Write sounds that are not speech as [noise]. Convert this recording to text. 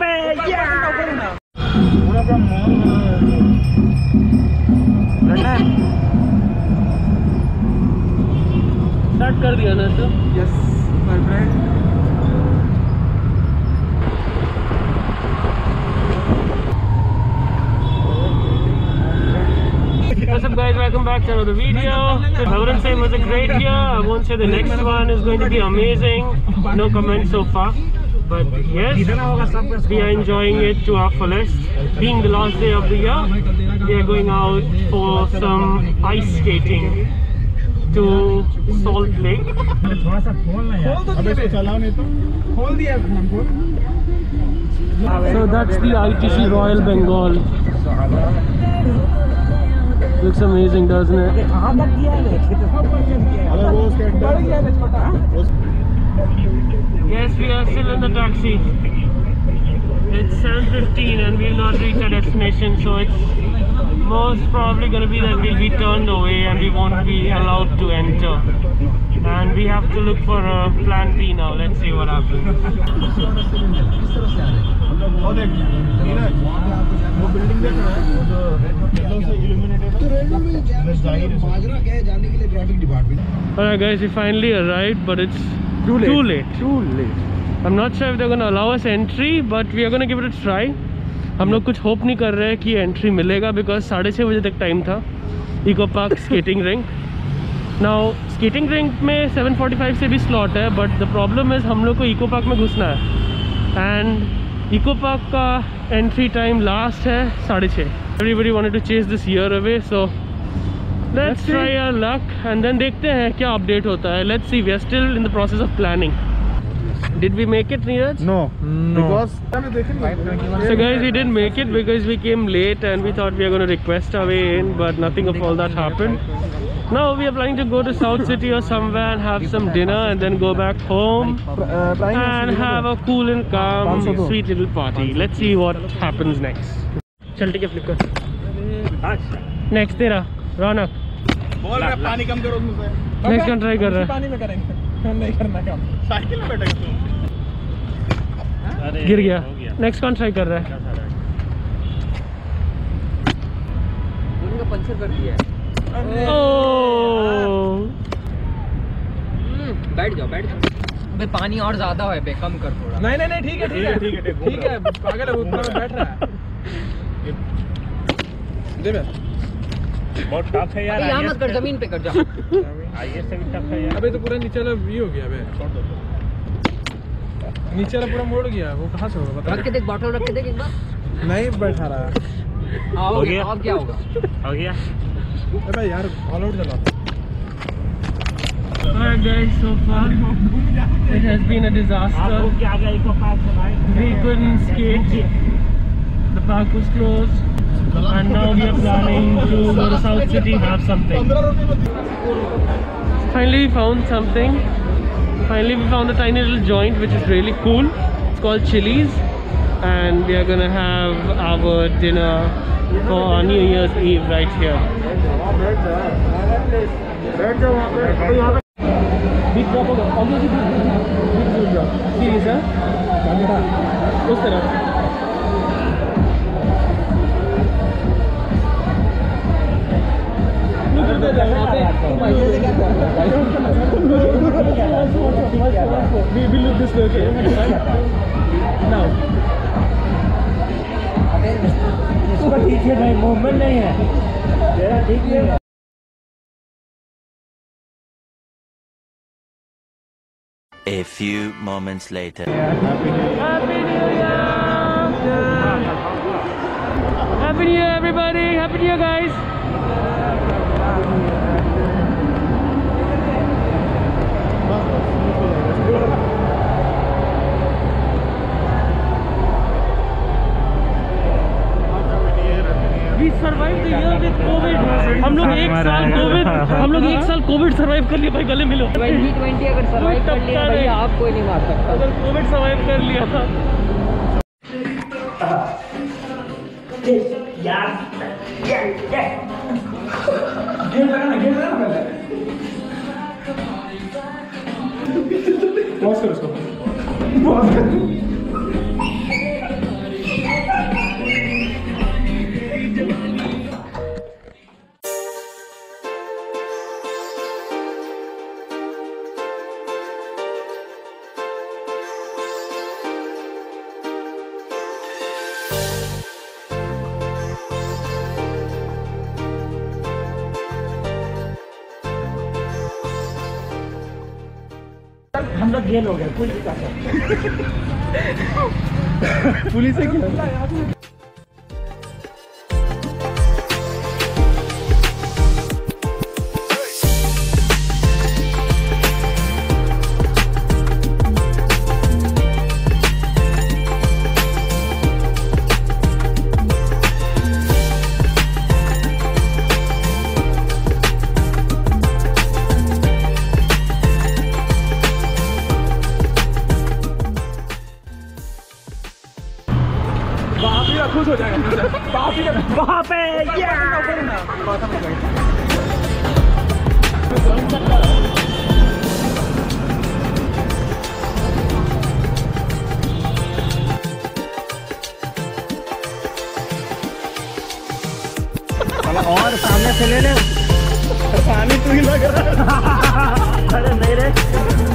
पे स्टार्ट कर दिया ना तो yes my friend What's up guys, welcome back to another video. I wouldn't say it was a great year, I won't say the next one is going to be amazing. No comments so far. but yes, we are enjoying it to our fullest. Being the last day of the year, we are going out for some ice skating to Salt Lake. So that's the ITC Royal Bengal. Looks amazing, doesn't it? Yes, we are still in the taxi. It's 7.15 and we've not reached our destination, so it's most probably going to be that we'll be turned away and we won't be allowed to enter. And we have to look for a plan B now. Let's see what happens. Alright guys, we finally arrived but it's too late. Too late. Too late I'm not sure if they're gonna allow us entry, but we are gonna give it a try. हम लोग कुछ hope नहीं कर रहे हैं कि entry मिलेगा because साढ़े छः बजे तक टाइम था eco park skating rink now skating rink में 7:45 से भी स्लॉट है बट द प्रॉब्लम इज़ हम लोग को इको पार्क में घुसना है एंड इको पार्क का एंट्री टाइम लास्ट है साढ़े छः everybody wanted to chase this year away so let's try our luck and then dekhte hain kya update hota hai let's see. We are still in the process of planning. Did we make it neeraj? No. No. Because so guys we didn't make it because we came late and we thought we are going to request our way in but nothing of all that happened. Now we are planning to go to south city or somewhere and have some dinner and then go back home and have a cool and calm sweet little party. Let's see what happens next. chal theek hai flip kar next tera ronak बोल रहा है, पानी कम करो मुझसे next कौन try कर रहा है। पानी में करेंगे। [laughs] नहीं करना काम। साइकिल में बैठेगा तू गिर गया। नेक्स्ट कौन ट्राई कर रहा है। उनका पंचर कर दिया है। ओह बैठ जाओ बैठ जाओ। अबे पानी और ज़्यादा है बे कम कर थोड़ा। नहीं नहीं नहीं ठीक है ठीक है। ठीक है है पागल है ऊपर बैठ रहा है। दे। मैं बहुत टफ है यार यहाँ मत कर ज़मीन पे कर जा आईएएस से भी टफ है यार। अबे तो पूरा नीचे वाला ये हो गया बे नीचे वाला पूरा मोड़ गया वो कहाँ से होगा बता रख के देख बॉटल रख के देख एक बार। नहीं बैठा रहा। हो गया? अब क्या होगा? हो गया। अबे यार ऑल आउट चला। Alright guys, so far it has been a disaster. We couldn't skate. The park was closed. And now we are planning to go to South City have something. Finally we found something. Finally we found a tiny little joint which is really cool. It's called Chili's. And we are gonna have our dinner for our New Year's Eve right here. Big drop होगा आगे की big big big drop series है उस तरफ We will look this way, okay? Now. इसका ठीक है भाई मूवमेंट नहीं है तेरा ठीक है A few moments later. Happy New Year! Happy New Year, everybody! Happy New Year, guys! हम लोग एक साल कोविड हम लोग एक साल कोविड सरवाइव कर लिए भाई गले मिलो। 2020 अगर सर्वाइव कर लिया भैया आप कोई नहीं मार सकता। अगर कोविड सरवाइव कर लिया था। पॉज कर उसको। लोग हो गए पुलिस का। [laughs] पुलिस है क्या वहाँ पे और सामने से ले ले। पानी तू ही लग रहा है। [laughs] अरे नहीं रे।